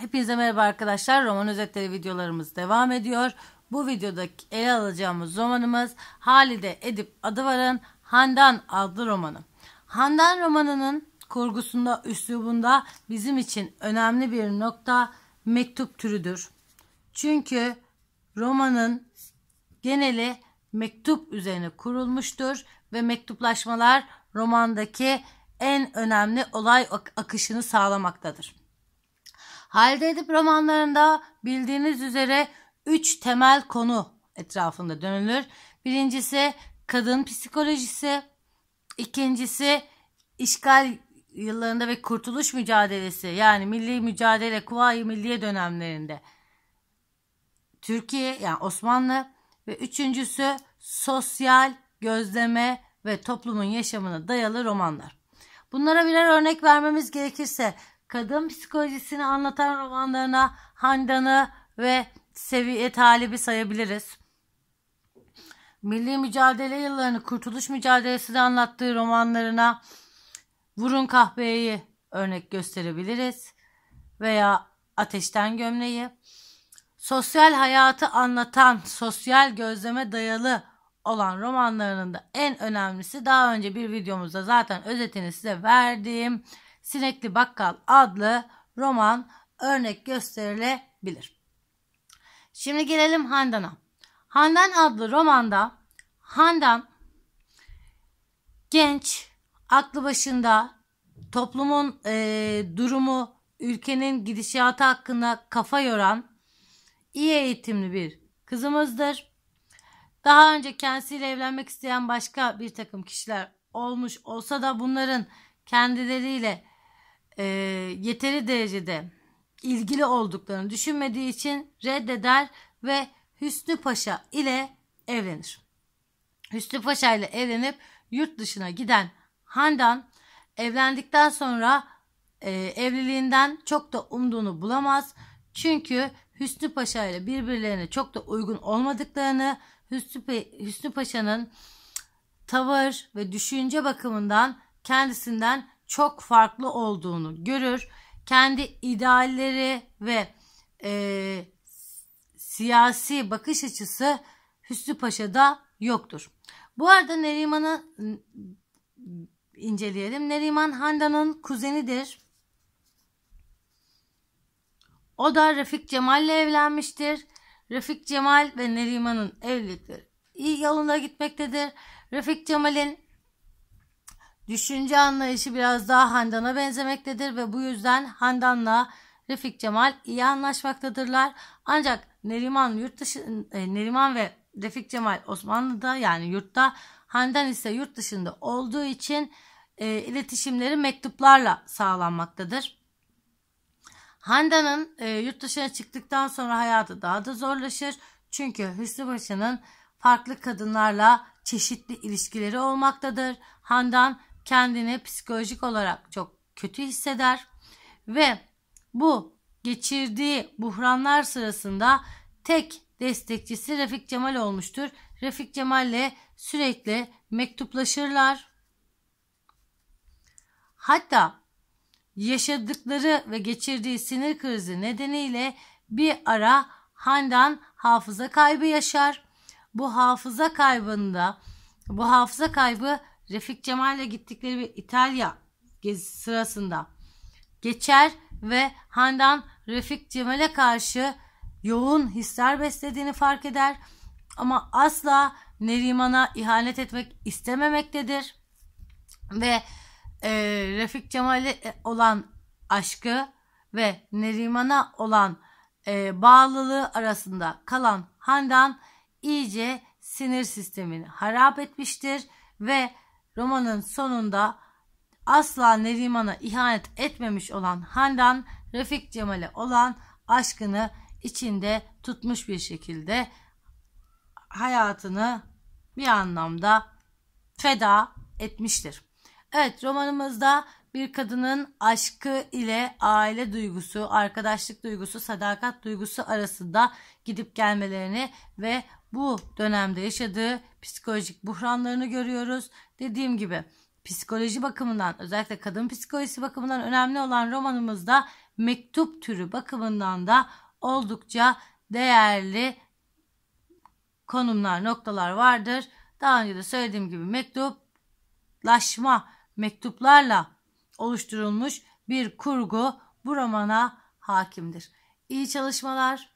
Hepinize merhaba arkadaşlar. Roman özetleri videolarımız devam ediyor. Bu videoda ele alacağımız romanımız Halide Edip Adıvar'ın Handan adlı romanı. Handan romanının kurgusunda, üslubunda bizim için önemli bir nokta mektup türüdür. Çünkü romanın geneli mektup üzerine kurulmuştur ve mektuplaşmalar romandaki en önemli olay akışını sağlamaktadır. Halide Edip romanlarında bildiğiniz üzere üç temel konu etrafında dönülür. Birincisi kadın psikolojisi, ikincisi işgal yıllarında ve kurtuluş mücadelesi yani milli mücadele Kuvayi Milliye dönemlerinde Türkiye yani Osmanlı ve üçüncüsü sosyal gözleme ve toplumun yaşamına dayalı romanlar. Bunlara birer örnek vermemiz gerekirse kadın psikolojisini anlatan romanlarına Handan'ı ve Seviye Talib'i sayabiliriz. Milli mücadele yıllarını, kurtuluş mücadelesini anlattığı romanlarına Vurun Kahveyi örnek gösterebiliriz. Veya Ateşten Gömleği. Sosyal hayatı anlatan, sosyal gözleme dayalı olan romanlarının da en önemlisi daha önce bir videomuzda zaten özetini size verdiğim Sinekli Bakkal adlı roman örnek gösterilebilir. Şimdi gelelim Handan'a. Handan adlı romanda Handan genç, aklı başında toplumun e, durumu, ülkenin gidişatı hakkında kafa yoran iyi eğitimli bir kızımızdır. Daha önce kendisiyle evlenmek isteyen başka bir takım kişiler olmuş olsa da bunların kendileriyle e, yeteri derecede ilgili olduklarını düşünmediği için reddeder ve Hüsnü Paşa ile evlenir. Hüsnü Paşa ile evlenip yurt dışına giden Handan evlendikten sonra e, evliliğinden çok da umduğunu bulamaz. Çünkü Hüsnü Paşa ile birbirlerine çok da uygun olmadıklarını, Hüsnü, Hüsnü Paşa'nın tavır ve düşünce bakımından kendisinden çok farklı olduğunu görür. Kendi idealleri ve e, siyasi bakış açısı Hüsnü Paşa'da yoktur. Bu arada Neriman'ı inceleyelim. Neriman Handan'ın kuzenidir. O da Refik Cemal ile evlenmiştir. Refik Cemal ve Neriman'ın evlilikleri iyi yolunda gitmektedir. Refik Cemal'in düşünce anlayışı biraz daha Handan'a benzemektedir ve bu yüzden Handan'la Refik Cemal iyi anlaşmaktadırlar. Ancak Neriman yurt dışı e, Neriman ve Refik Cemal Osmanlı'da yani yurtta Handan ise yurt dışında olduğu için e, iletişimleri mektuplarla sağlanmaktadır. Handan'ın e, yurt dışına çıktıktan sonra hayatı daha da zorlaşır. Çünkü Hüsnü Paşa'nın farklı kadınlarla çeşitli ilişkileri olmaktadır. Handan kendini psikolojik olarak çok kötü hisseder ve bu geçirdiği buhranlar sırasında tek destekçisi Refik Cemal olmuştur. Refik Cemal ile sürekli mektuplaşırlar. Hatta yaşadıkları ve geçirdiği sinir krizi nedeniyle bir ara Handan hafıza kaybı yaşar. Bu hafıza kaybında bu hafıza kaybı Refik Cemal ile gittikleri bir İtalya gezisi sırasında geçer ve Handan Refik Cemal'e karşı yoğun hisler beslediğini fark eder. Ama asla Neriman'a ihanet etmek istememektedir. Ve e, Refik Cemal'e olan aşkı ve Neriman'a olan e, bağlılığı arasında kalan Handan iyice sinir sistemini harap etmiştir ve romanın sonunda asla Neriman'a ihanet etmemiş olan Handan Refik Cemal'e olan aşkını içinde tutmuş bir şekilde hayatını bir anlamda feda etmiştir. Evet romanımızda bir kadının aşkı ile aile duygusu, arkadaşlık duygusu, sadakat duygusu arasında gidip gelmelerini ve bu dönemde yaşadığı psikolojik buhranlarını görüyoruz. Dediğim gibi psikoloji bakımından özellikle kadın psikolojisi bakımından önemli olan romanımızda mektup türü bakımından da oldukça değerli konumlar, noktalar vardır. Daha önce de söylediğim gibi mektuplaşma, mektuplarla oluşturulmuş bir kurgu bu romana hakimdir. İyi çalışmalar.